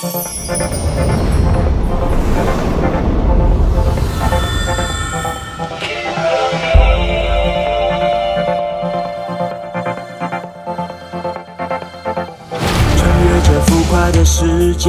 穿越这浮夸的世界，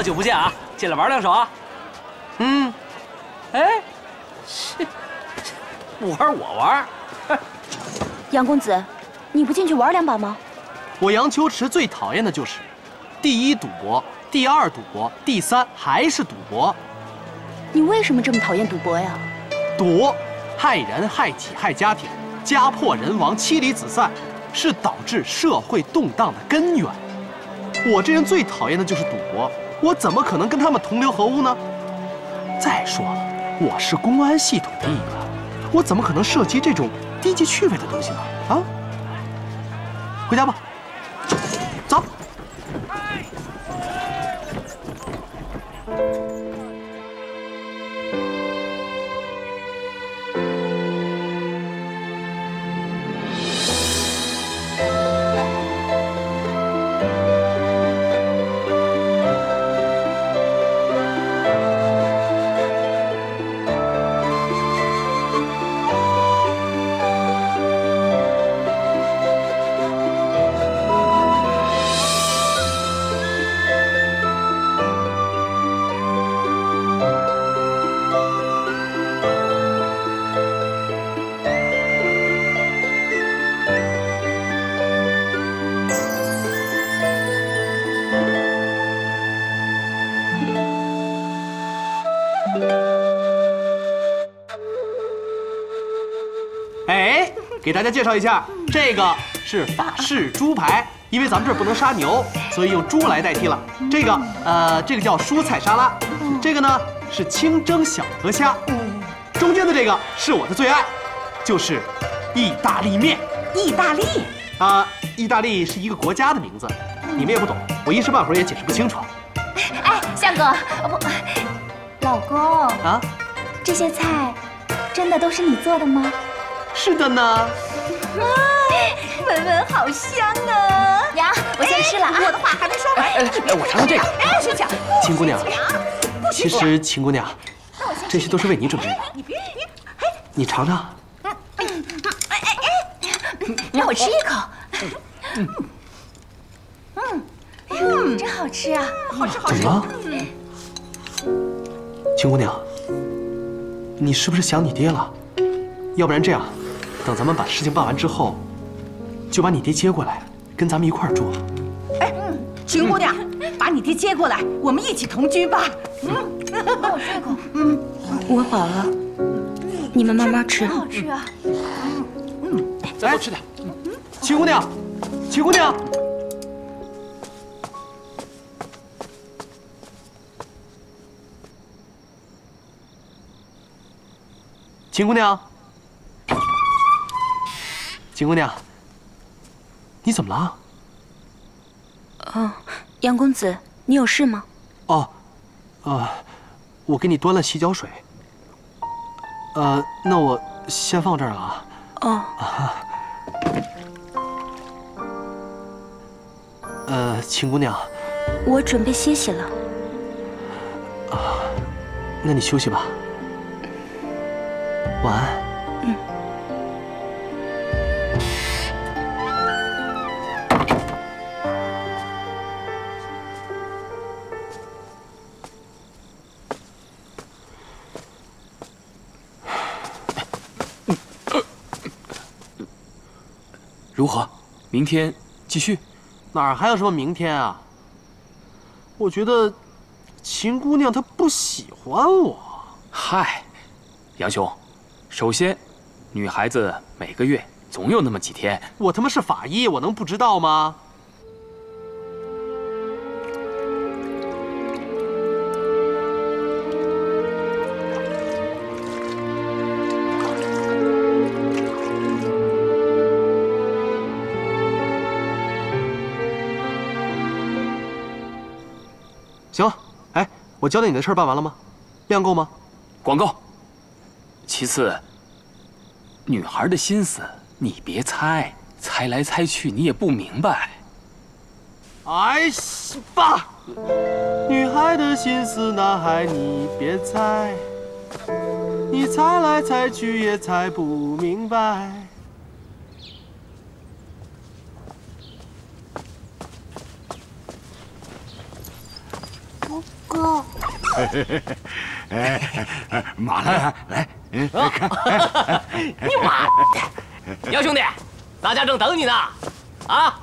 好久不见啊！进来玩两手啊？嗯，哎，切 不玩我玩。杨公子，你不进去玩两把吗？我杨秋池最讨厌的就是，第一赌博，第二赌博，第三还是赌博。你为什么这么讨厌赌博呀？赌，害人害己害家庭，家破人亡，妻离子散，是导致社会动荡的根源。我这人最讨厌的就是赌博，我怎么可能跟他们同流合污呢？再说了，我是公安系统的一员，我怎么可能涉及这种低级趣味的东西呢？啊，回家吧，给大家介绍一下，这个是法式猪排，因为咱们这儿不能杀牛，所以用猪来代替了。这个，呃，这个叫蔬菜沙拉，这个呢是清蒸小河虾，中间的这个是我的最爱，就是意大利面。意大利，啊，意大利是一个国家的名字，你们也不懂，我一时半会儿也解释不清楚。哎，向哥，哦不，老公，啊，这些菜真的都是你做的吗？是的呢。闻闻好香啊！娘，我先吃了啊。我的话还没说完，哎，哎，我尝尝这个。哎，睡觉。秦姑娘，其实秦姑娘，这些都是为你准备的，你别别，你尝尝。让我吃一口。嗯，哎呦，真好吃啊！好吃好吃。怎么了？秦姑娘，你是不是想你爹了？要不然这样，等咱们把事情办完之后，就把你爹接过来，跟咱们一块儿住。哎，秦姑娘，把你爹接过来，我们一起同居吧。嗯我吃一口，我饱了，你们慢慢吃。好吃啊！嗯再多吃点。秦姑娘，秦姑娘，秦姑娘，秦姑娘，你怎么了？哦，杨公子，你有事吗？哦，呃，我给你端了洗脚水。呃，那我先放这儿了啊。哦，呃，秦姑娘，我准备歇息了。啊那你休息吧。晚安。如何？明天继续？哪儿还有什么明天啊？我觉得秦姑娘她不喜欢我。嗨，杨兄，首先，女孩子每个月总有那么几天。我他妈是法医，我能不知道吗？行了，哎，我交代你的事儿办完了吗？量够吗？广告。其次，女孩的心思你别猜，猜来猜去你也不明白。哎呀，爸！女孩的心思，男孩你别猜，你猜来猜去也猜不明白。哥，马来来，嗯，你妈的！杨兄弟，大家正等你呢，啊！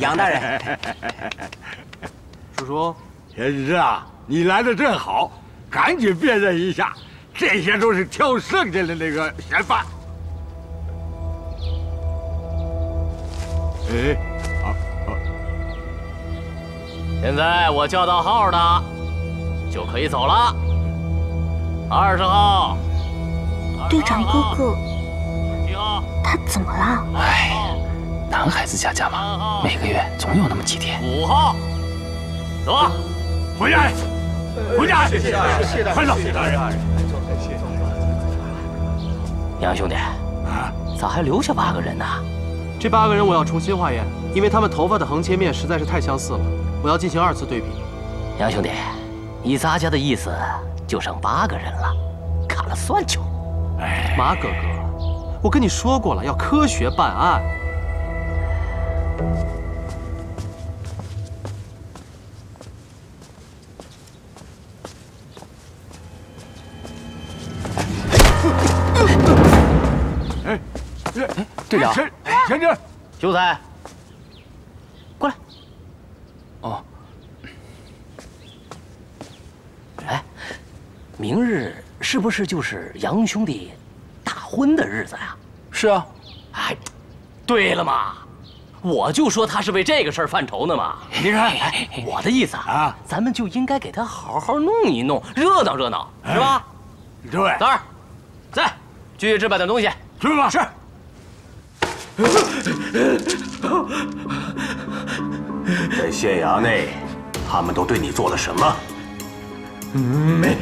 杨大人，叔叔，天师啊，你来的正好，赶紧辨认一下，这些都是挑剩下的那个嫌犯。哎，现在我叫到号的，就可以走了。二十号，队长哥哥，他怎么了？哎，男孩子家家嘛，每个月总有那么几天。五号，走啊。回来，回来，谢谢大人，谢谢快走，大人。杨兄弟，啊，咋还留下八个人呢？这八个人我要重新化验，因为他们头发的横切面实在是太相似了，我要进行二次对比。杨兄弟，你咱家的意思就剩八个人了，砍了算球。马哥哥，我跟你说过了，要科学办案。哎队长，前前进，秀才，过来。哦，哎，明日是不是就是杨兄弟大婚的日子呀？是啊，哎，对了嘛，我就说他是为这个事儿犯愁呢嘛。你看，哎，我的意思啊啊，咱们就应该给他好好弄一弄，热闹热闹，是吧？对，等会儿，在，去置办点东西。去吧。是。在县衙内，他们都对你做了什么？没，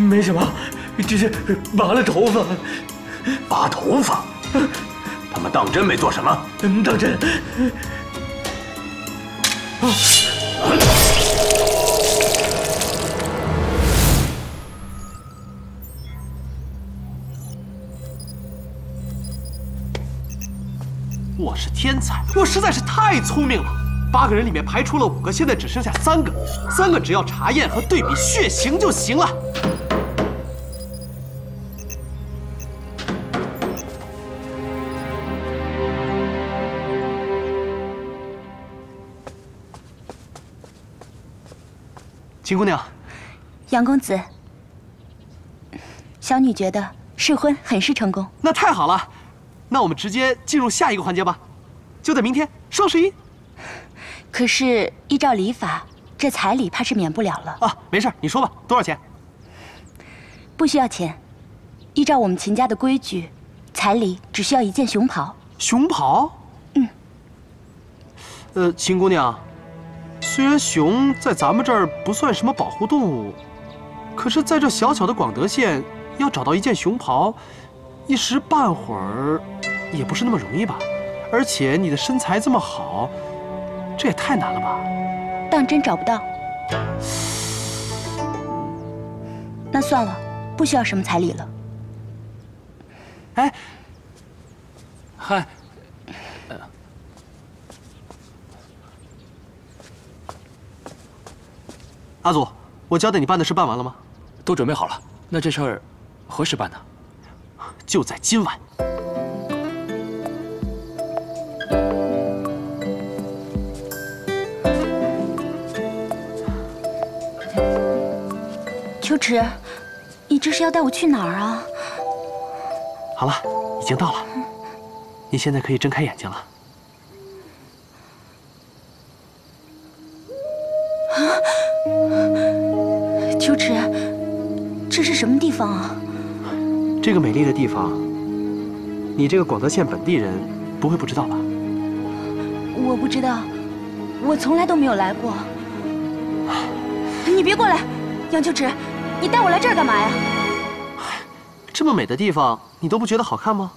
没什么，只是拔了头发。拔头发？他们当真没做什么？嗯，当真。我是天才，我实在是太聪明了。八个人里面排除了五个，现在只剩下三个，三个只要查验和对比血型就行了。秦姑娘，杨公子，小女觉得试婚很是成功。那太好了，那我们直接进入下一个环节吧，就在明天双十一可是依照礼法，这彩礼怕是免不了了。啊。没事，你说吧，多少钱？不需要钱。依照我们秦家的规矩，彩礼只需要一件熊袍。熊袍？嗯。呃，秦姑娘，虽然熊在咱们这儿不算什么保护动物，可是在这小小的广德县，要找到一件熊袍，一时半会儿也不是那么容易吧？而且你的身材这么好，这也太难了吧？当真找不到？那算了，不需要什么彩礼了。哎，嗨，阿祖，我交代你办的事办完了吗？都准备好了。那这事儿何时办呢？就在今晚。秋池，你这是要带我去哪儿啊？好了，已经到了，你现在可以睁开眼睛了。这是什么地方啊？这个美丽的地方，你这个广德县本地人不会不知道吧？我不知道，我从来都没有来过。你别过来，杨秋池，你带我来这儿干嘛呀？这么美的地方，你都不觉得好看吗？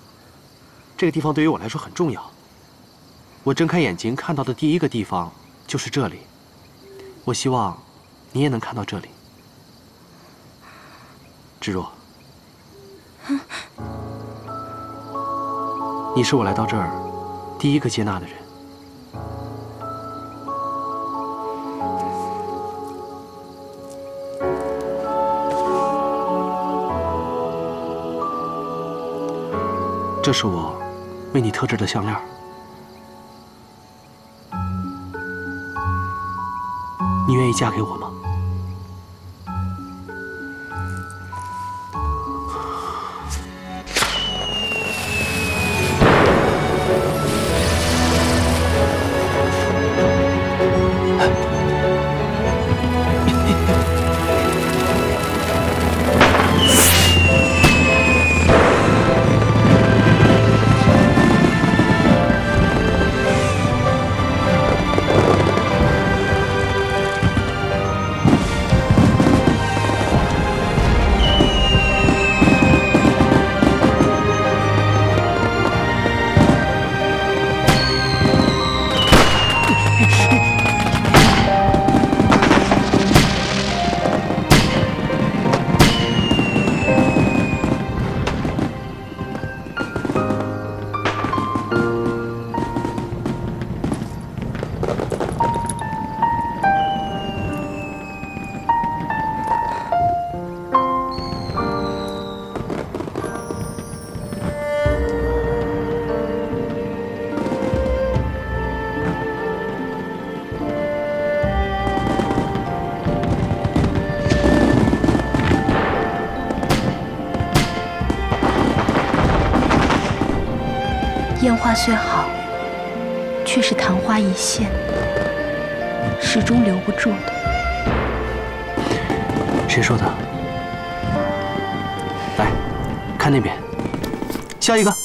这个地方对于我来说很重要。我睁开眼睛看到的第一个地方就是这里。我希望你也能看到这里，芷若。你是我来到这儿第一个接纳的人。这是我为你特制的项链。你愿意嫁给我吗？花虽好，却是昙花一现，始终留不住的。谁说的？来，看那边，笑一个。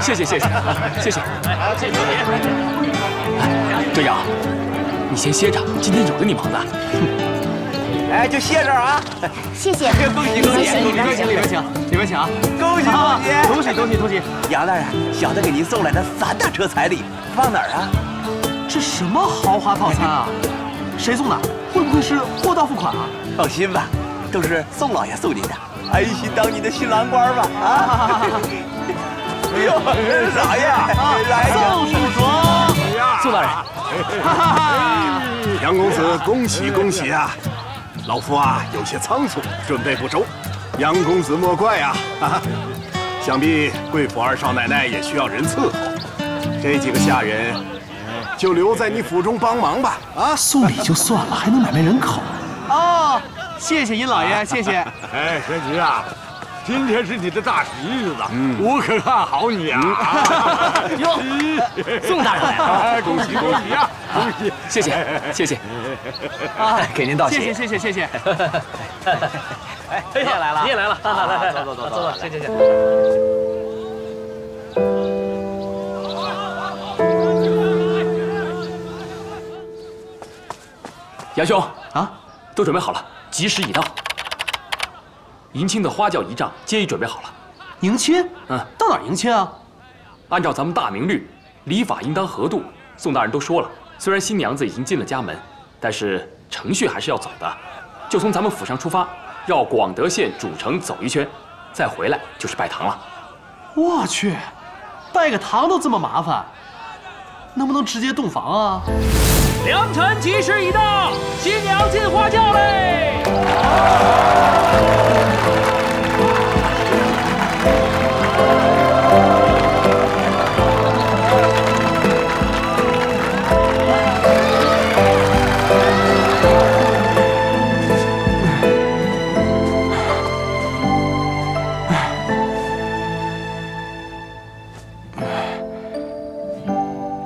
谢谢谢谢谢谢。队长，你先歇着，今天有的你忙的。哎，就歇这儿啊！谢谢，恭喜恭喜！恭喜恭喜，里边请，里边请啊！恭喜恭喜！恭喜恭喜恭喜！杨大人，小的给您送来的三大车彩礼放哪儿啊？这什么豪华套餐啊？谁送的？会不会是货到付款啊？放心吧，都是宋老爷送您的，安心当您的新郎官吧！啊！哎呦，这是啥呀？来宋叔叔，宋大人，哈哈哈杨公子，恭喜恭喜啊！老夫啊，有些仓促，准备不周，杨公子莫怪呀、啊，想必贵府二少奶奶也需要人伺候，这几个下人就留在你府中帮忙吧。啊，送礼就算了，还能买卖人口。哦，谢谢殷老爷，谢谢。哎，神菊啊，今天是你的大喜日子，我可看好你啊！哟，宋大人来了，哎恭喜恭喜啊！恭喜，谢谢谢谢。啊，给您道谢谢谢谢谢谢。哎，你也来了，你也来了，来来来，走走走走走，谢谢谢。杨兄啊，都准备好了，吉时已到。迎亲的花轿仪仗皆已准备好了。迎亲？嗯，到哪儿迎亲啊？按照咱们大明律，礼法应当合度。宋大人都说了，虽然新娘子已经进了家门，但是程序还是要走的。就从咱们府上出发，绕广德县主城走一圈，再回来就是拜堂了。我去，拜个堂都这么麻烦，能不能直接洞房啊？良辰吉时已到，新娘进花轿嘞！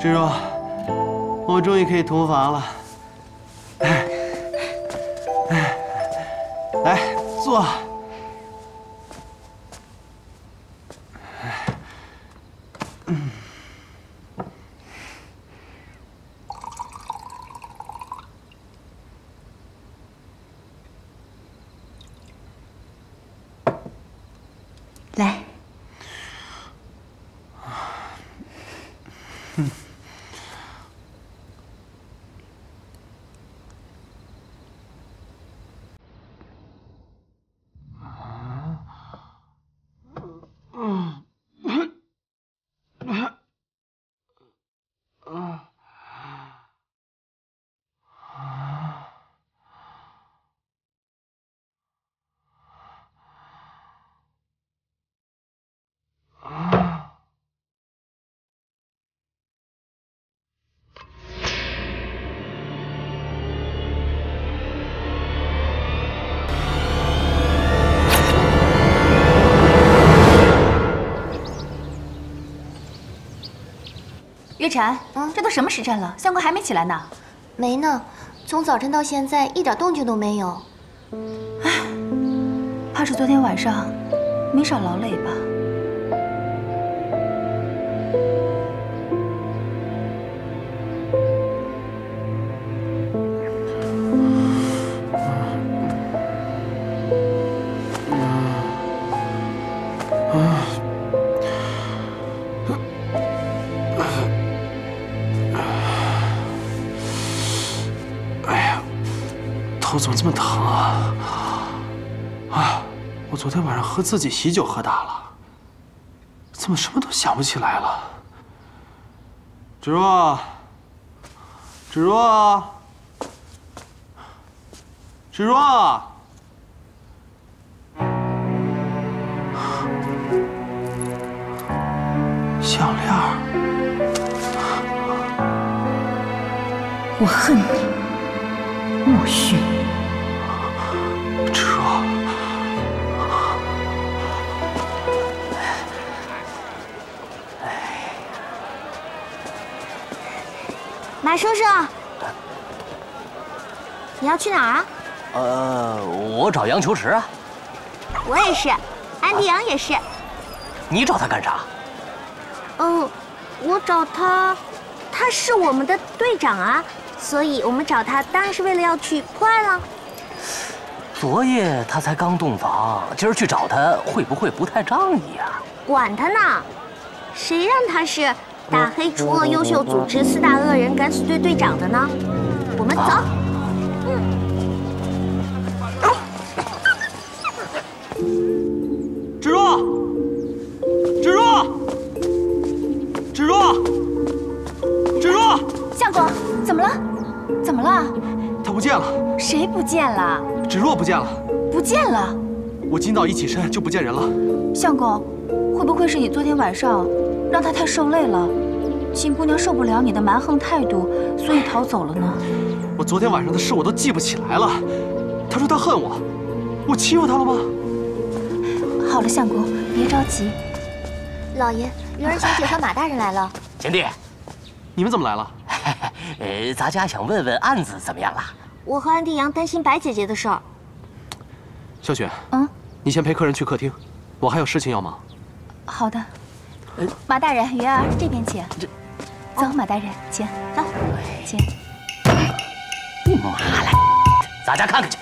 志若，我终于可以同房了。哎，哎，来坐。 어. 月禅，这都什么时辰了？相公还没起来呢。没呢，从早晨到现在一点动静都没有。怕是昨天晚上没少劳累吧？么这么疼啊？啊，我昨天晚上喝自己喜酒喝大了，怎么什么都想不起来了？芷若，芷若，芷若，项链儿，我恨你，莫须。马叔叔，你要去哪儿啊？呃，我找杨秋池啊，我也是，安迪阳也是。你找他干啥？嗯，我找他，他是我们的队长啊，所以我们找他当然是为了要去破案了。昨夜他才刚洞房，今儿去找他会不会不太仗义啊？管他呢，谁让他是大黑除恶优秀组织四大恶人敢死队队长的呢？我们走。芷若，芷若，芷若，芷若，相公，怎么了？怎么了？他不见了，谁不见了？芷若不见了，不见了？我今早一起身就不见人了。相公，会不会是你昨天晚上让他太受累了，秦姑娘受不了你的蛮横态度，所以逃走了呢？我昨天晚上的事我都记不起来了。他说他恨我，我欺负他了吗？好了，相公，别着急。老爷，云儿小姐和马大人来了。贤弟，你们怎么来了？呃，咱家想问问案子怎么样了？我和安迪阳担心白姐姐的事儿。小雪，嗯，你先陪客人去客厅，我还有事情要忙。好的。马大人，云儿这边请。走，马大人，请走，请。你妈来，咱家看看去。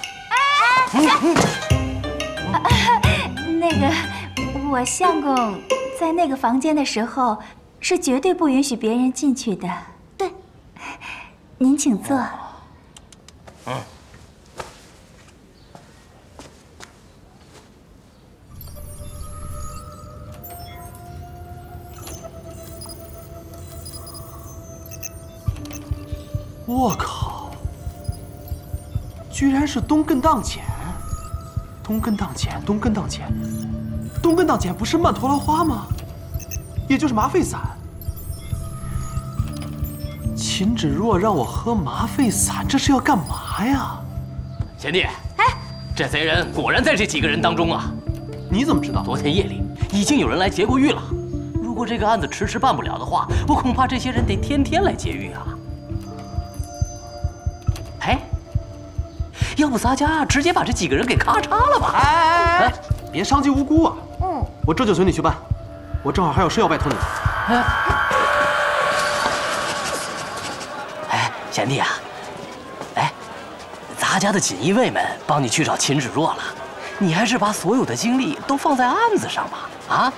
那个，我相公在那个房间的时候，是绝对不允许别人进去的。对，您请坐。嗯。我靠！居然是东艮当钱！东艮当钱，东艮当钱，东艮当钱不是曼陀罗花吗？也就是麻沸散。秦芷若让我喝麻沸散，这是要干嘛呀？贤弟，哎，这贼人果然在这几个人当中啊！你怎么知道？昨天夜里已经有人来劫过狱了。如果这个案子迟迟办不了的话，我恐怕这些人得天天来劫狱啊！要不咱家直接把这几个人给咔嚓了吧？哎哎哎，别伤及无辜啊！嗯，我这就随你去办，我正好还有事要拜托你。哎，哎，贤弟啊，哎，咱家的锦衣卫们帮你去找秦芷若了，你还是把所有的精力都放在案子上吧。啊，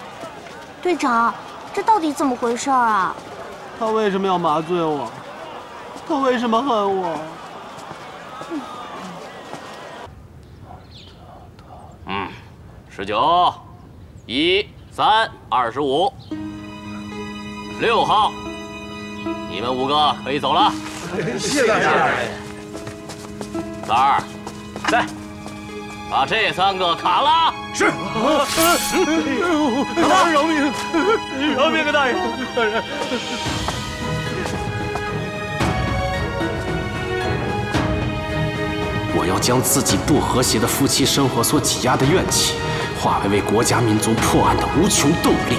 队长，这到底怎么回事啊？他为什么要麻醉我？他为什么恨我？嗯，十九，一三二十五，六号，你们五个可以走了。谢谢大人。三儿，在，把这三个砍了。是。大人饶命！饶命啊，大人！大人。我要将自己不和谐的夫妻生活所挤压的怨气，化为为国家民族破案的无穷动力。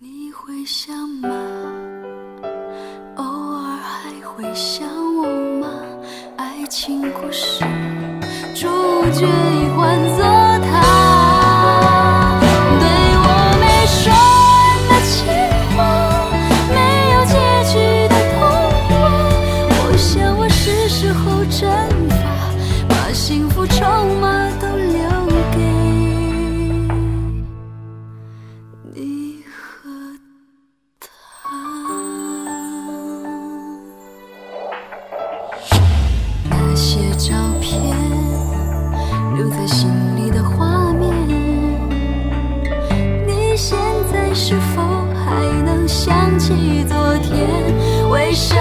你会想吗？偶尔还会想我吗？爱情故事主角已换 Vibration.